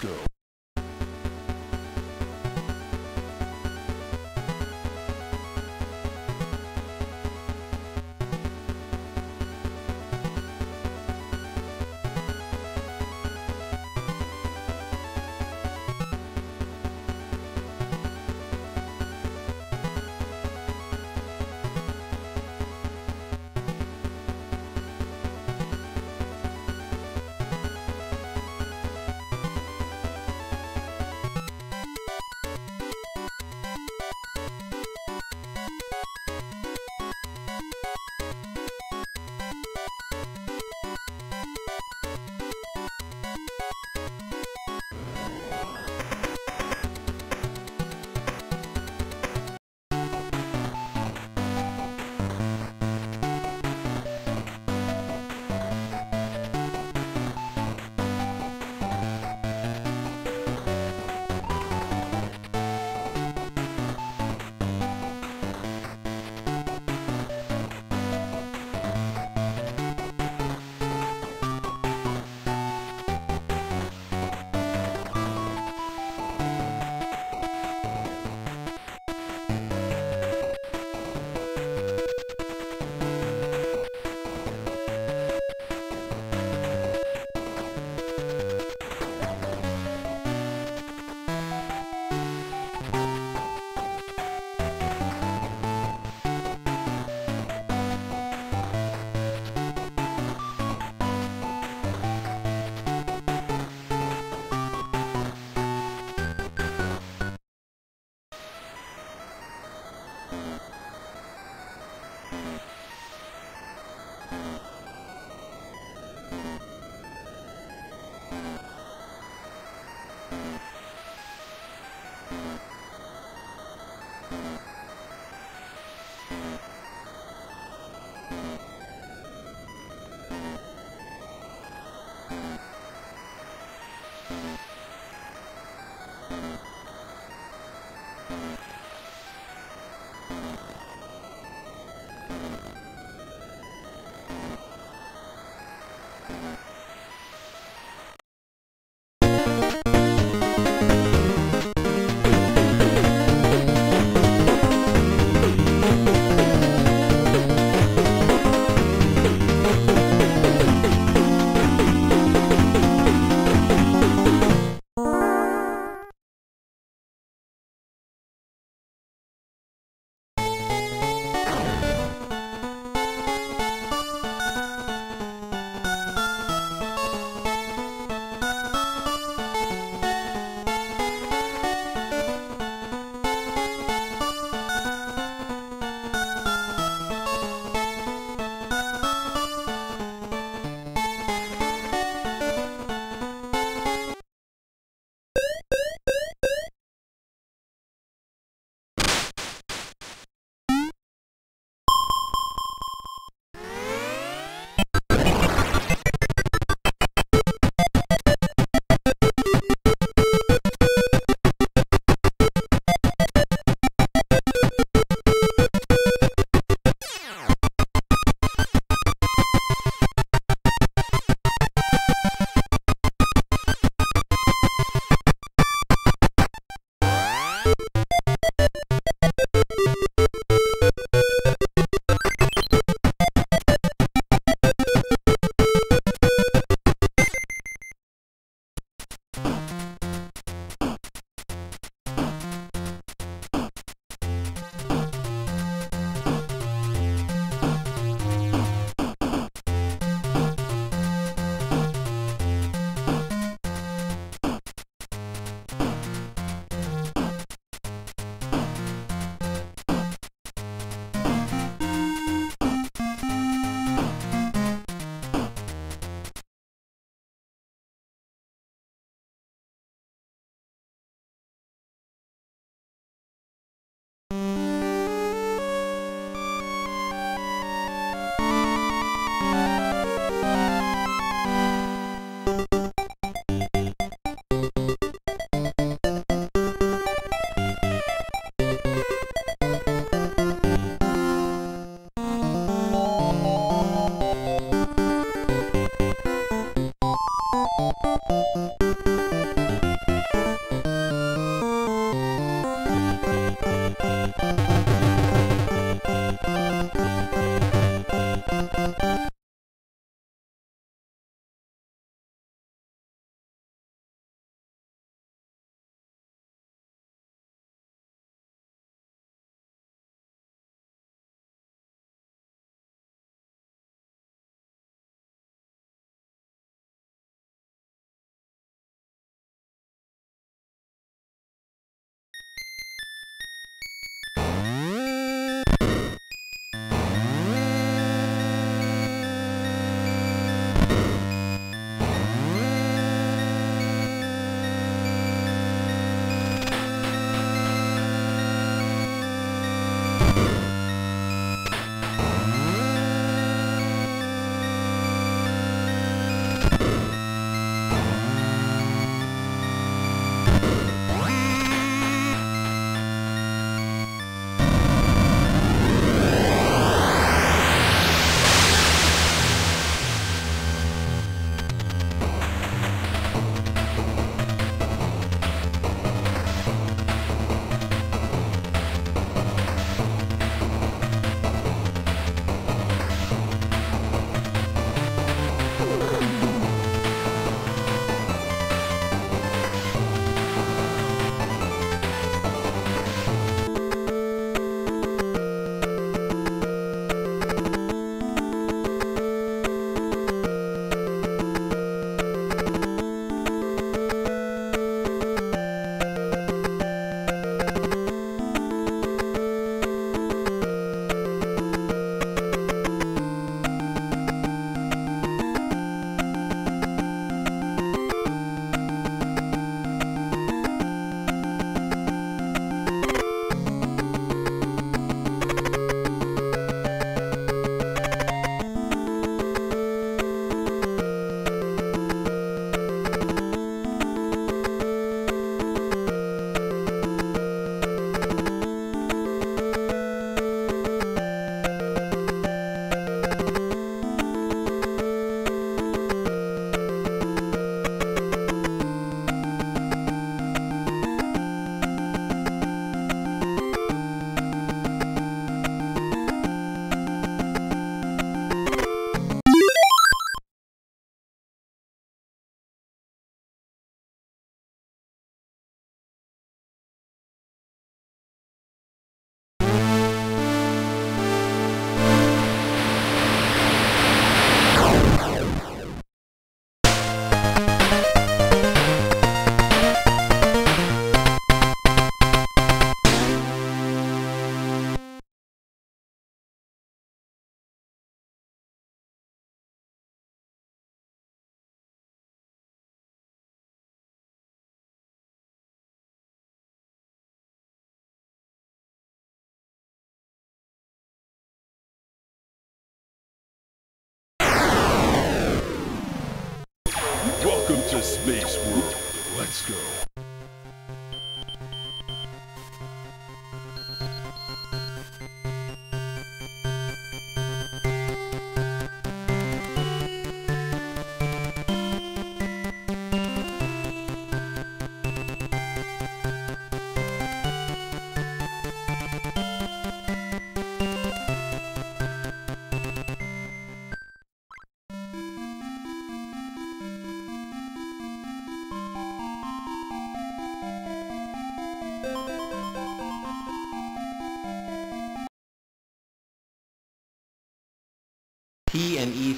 Let's go. the space world. Let's go.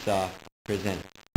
Esau present.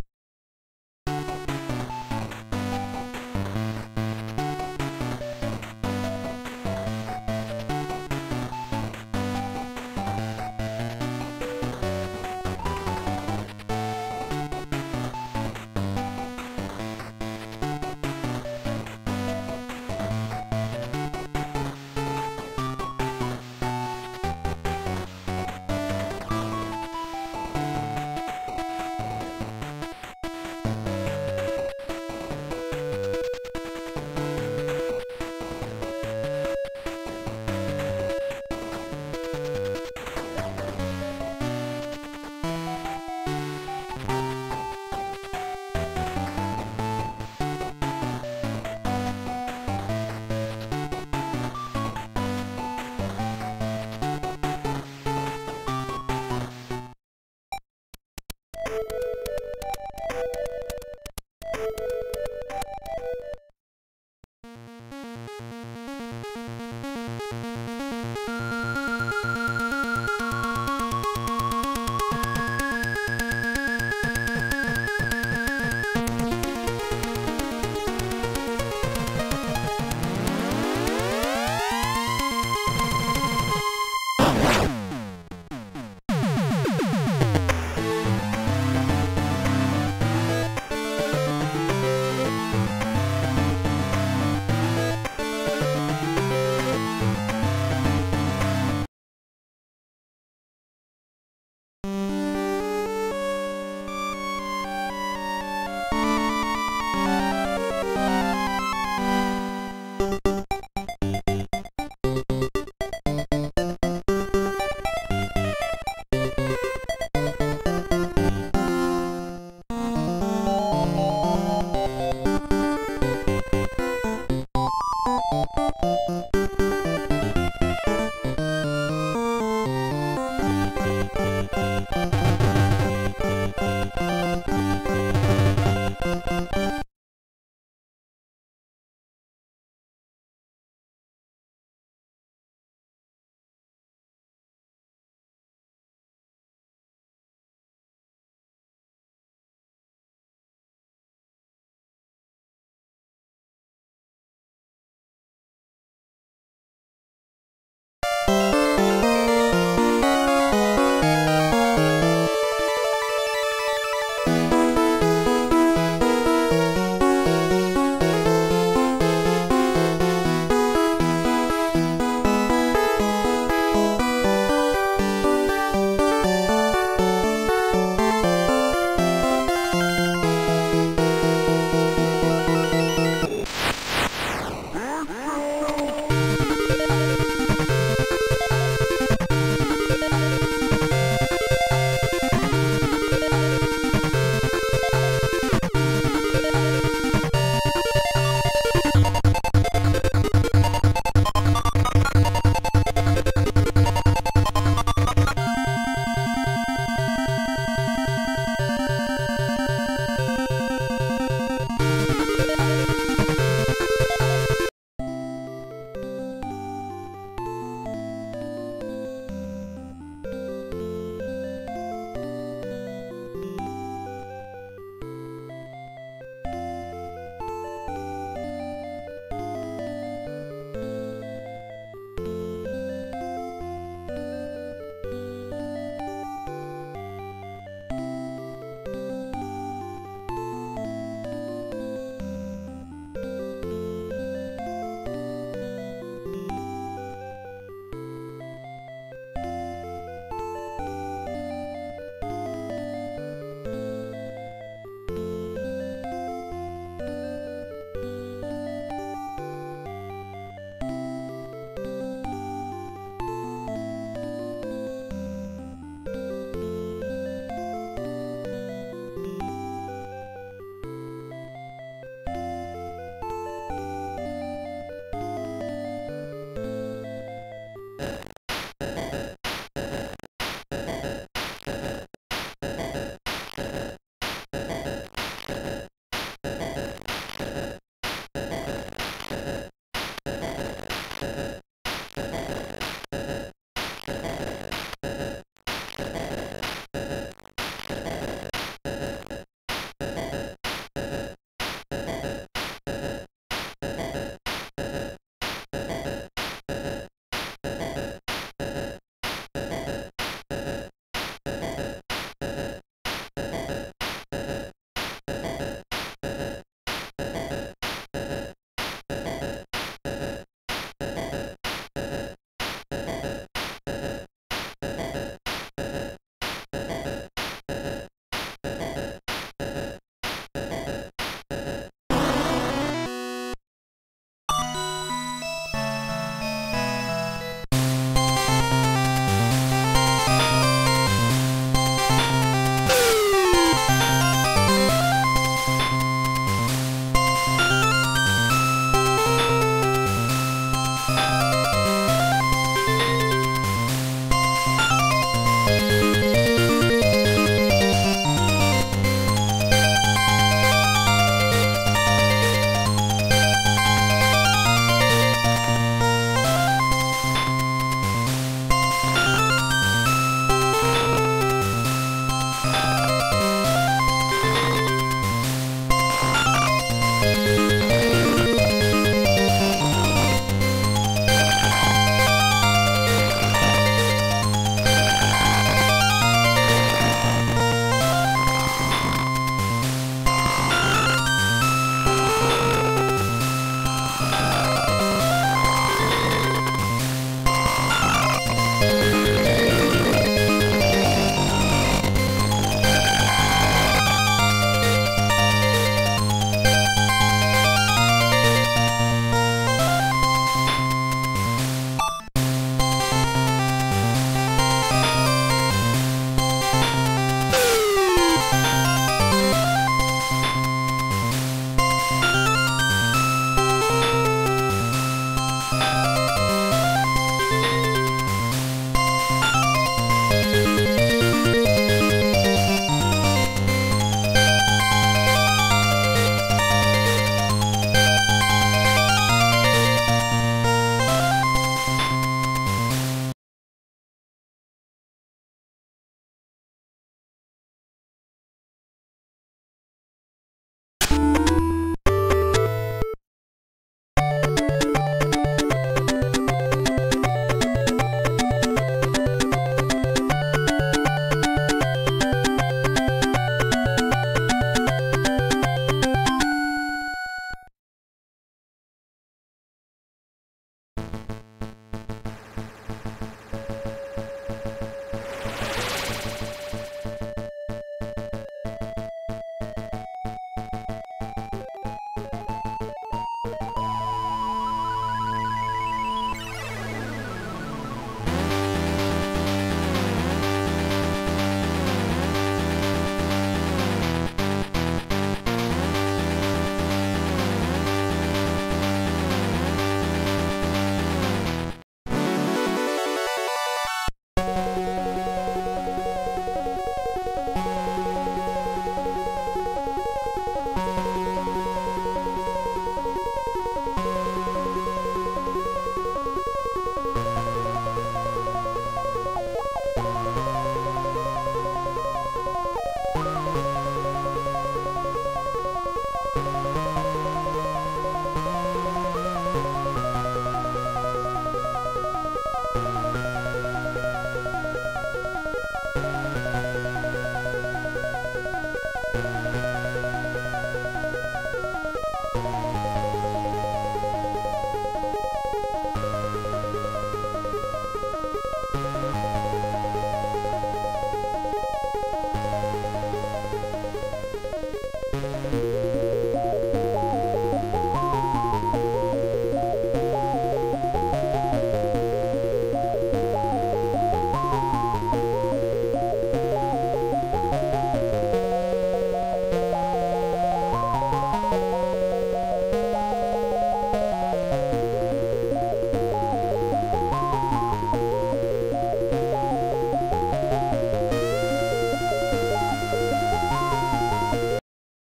Thank you. you